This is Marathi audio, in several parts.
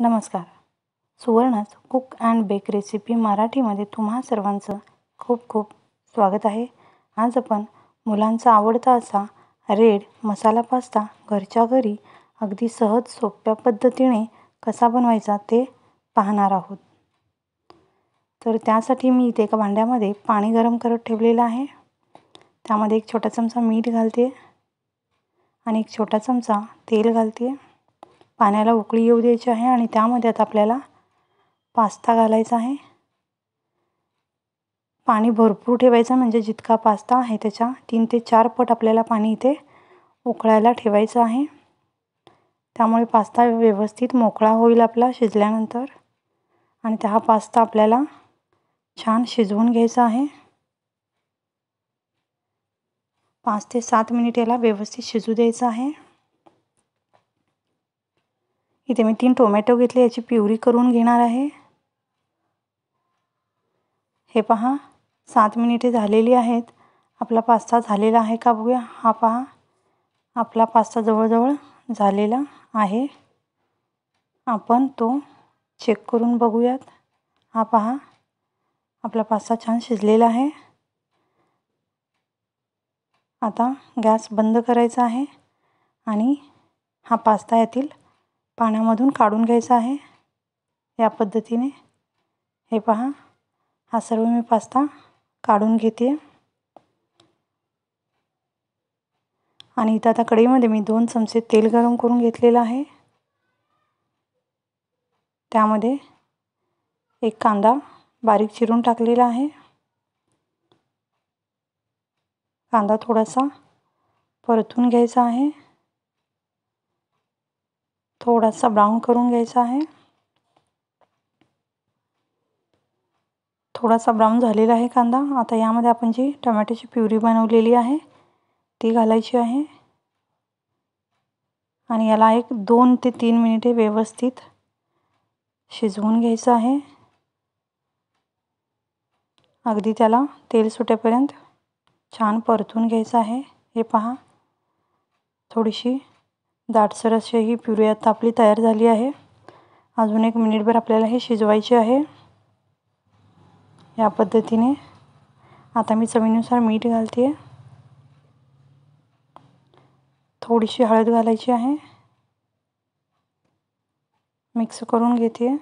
नमस्कार. सुवर्णच कुक अँड बेक रेसिपी मराठीमध्ये तुम्हा सर्वांचं खूप खूप स्वागत आहे. आज आपण मुलांचा आवडता असा रेड मसाला पास्ता घरच्या घरी अगदी सहज सोप्या पद्धतीने कसा बनवायचा ते पाहणार आहोत. तर त्यासाठी मी इथे एका भांड्यामध्ये पाणी गरम करत ठेवलेलं आहे. त्यामध्ये एक छोटा चमचा मीठ घालते आणि एक छोटा चमचा तेल घालते. पाण्याला उकळी येऊ द्यायची आहे आणि त्यामध्ये आता आपल्याला पास्ता घालायचा आहे. पाणी भरपूर ठेवायचं म्हणजे जितका पास्ता आहे त्याच्या तीन ते चार पट आपल्याला पाणी इथे उकळायला ठेवायचं आहे. त्यामुळे पास्ता व्यवस्थित मोकळा होईल आपला शिजल्यानंतर. आणि त्या हा पास्ता आपल्याला छान शिजवून घ्यायचा आहे. पाच ते सात मिनिट याला व्यवस्थित शिजू द्यायचं आहे. इथे मी तीन टोमॅटो घेतले याची प्युरी करून घेणार आहे. हे पहा सात मिनिटे झालेली आहेत. आपला पास्ता झालेला आहे का बघूया. हा पहा आपला पास्ता जवळजवळ झालेला आहे. आपण तो चेक करून बघूयात. हा पहा आपला पास्ता छान शिजलेला आहे. आता गॅस बंद करायचा आहे आणि हा पास्ता यातील पाण्यामधून काढून घ्यायचा आहे. या पद्धतीने. हे पहा. हा सर्व मी पास्ता काढून घेते. आणि इथं आता कढईमध्ये मी दोन चमचे तेल गरम करून घेतलेलं आहे. त्यामध्ये एक कांदा बारीक चिरून टाकलेला आहे. कांदा थोडासा परतून घ्यायचा आहे. थोडासा ब्राऊन करून घ्यायचा आहे. थोडासा ब्राऊन झालेला आहे कांदा. आता यामध्ये आपण जी टमॅटोची प्युरी बनवलेली आहे ती घालायची आहे. आणि याला एक दोन ते तीन मिनिटे व्यवस्थित शिजवून घ्यायचं आहे. अगदी त्याला तेल सुटेपर्यंत छान परतून घ्यायचं आहे. हे पहा. थोडीशी दाटसर अशी ही प्युरी आता आपली तयार झाली आहे. अजून एक मिनिटभर आपल्याला हे शिजवायचे आहे. या पद्धतीने. आता मी चवीनुसार मीठ घालते. थोडीशी हळद घालायची आहे. मिक्स करून घेते.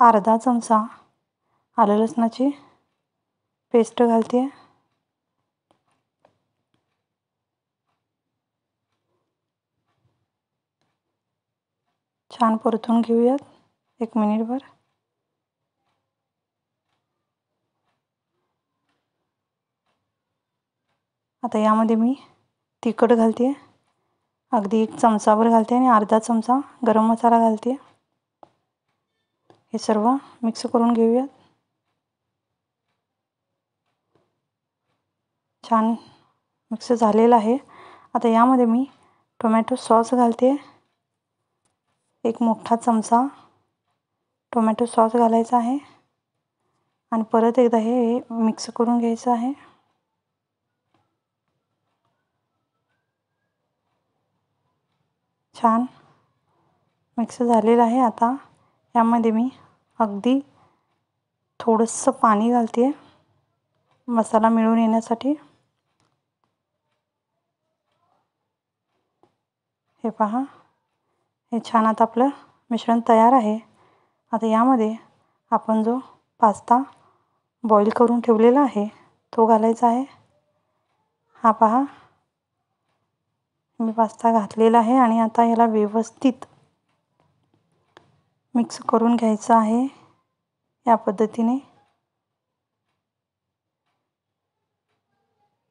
अर्धा चमचा आलं लसणाची पेस्ट घालते. आहे छान परतून घेऊयात. एक मिनिटभर. आता यामध्ये मी तिखट घालते. अगदी एक चमचाभर घालते आणि अर्धा चमचा गरम मसाला घालते. हे सर्व मिक्स करून घेऊयात. छान मिक्स झालेलं आहे. आता यामध्ये मी टोमॅटो सॉस घालते. एक मोठा चमचा टोमॅटो सॉस घालायचा आहे. आणि परत एकदा हे मिक्स करून घ्यायचं आहे. छान मिक्स झालेलं आहे आता. यामध्ये मी अगदी थोडंसं पाणी घालते. मसाला मिळून येण्यासाठी. हे पहा. हे छान आता आपलं मिश्रण तयार आहे. आता यामध्ये आपण जो पास्ता बॉईल करून ठेवलेला आहे तो घालायचा आहे. हा पहा. मी पास्ता घातलेला आहे आणि आता याला व्यवस्थित मिक्स करून घ्यायचं आहे. या पद्धतीने.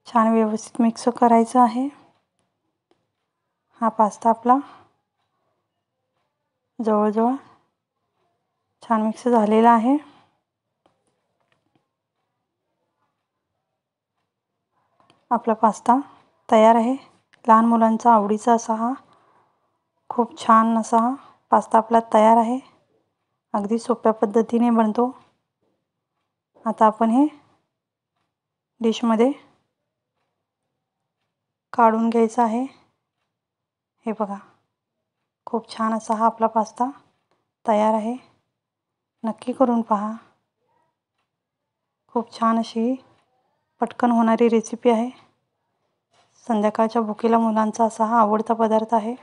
छान व्यवस्थित मिक्स करायचं आहे. हा पास्ता आपला जवळजवळ छान मिक्स झालेला आहे. आपला पास्ता तयार आहे. लहान मुलांचा आवडीचा असा हा. खूप छान असा हा पास्ता आपला तयार आहे. अगदी सोप्या पद्धतीने बनतो. आता आपण हे डिशमध्ये काढून घ्यायचं आहे. हे बघा. खूप छान असा हा आपला पास्ता तयार आहे. नक्की करून पहा. खूप छान अशी पटकन होणारी रेसिपी आहे. संध्याकाळच्या भुकेला मुलांचा असा हा आवडता पदार्थ आहे.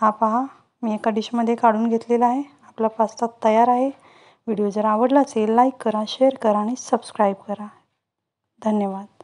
हा पहा. मी एका डिशमध्ये काढून घेतलेला आहे. आपला पास्ता तयार आहे. व्हिडिओ जर आवडला असेल लाईक करा शेअर करा आणि सबस्क्राईब करा. धन्यवाद.